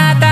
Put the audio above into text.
nada.